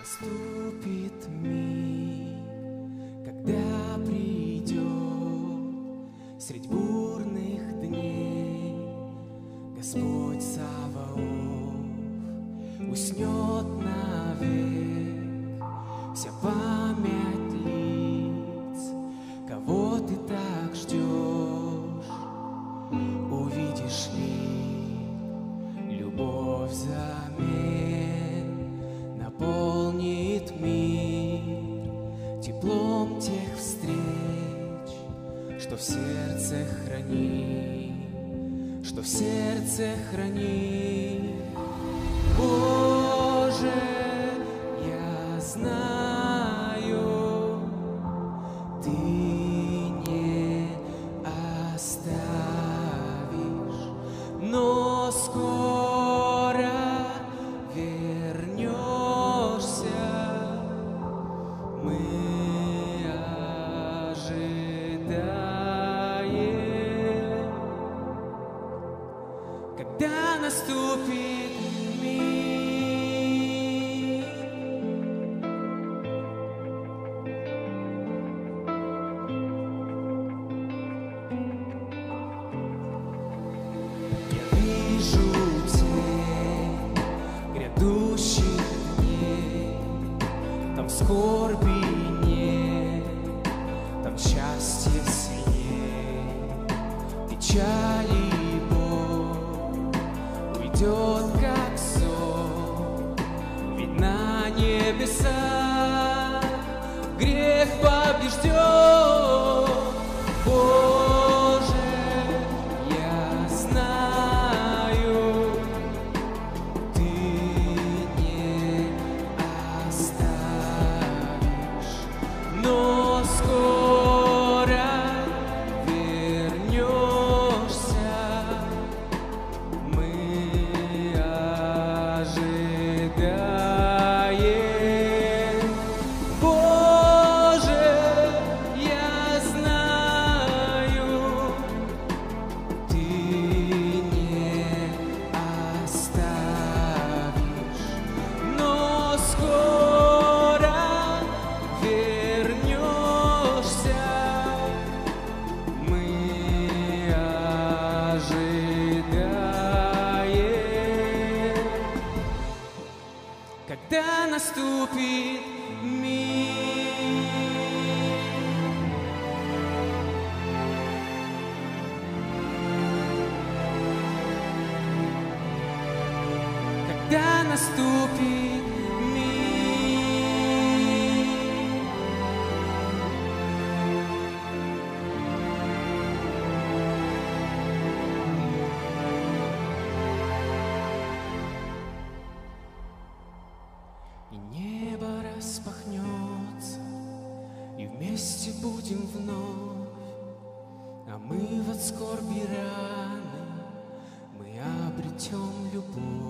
Наступит миг, когда придет Средь бурных дней Господь Саваоф Уснет навек Вся память Что в сердце храни, что в сердце храни. Когда наступит уйдет как сон, Ведь на небесах грех побежден. Боже, я знаю, когда наступит миг. Когда наступит будем вновь, а мы в от скорби раны, мы обретем любовь.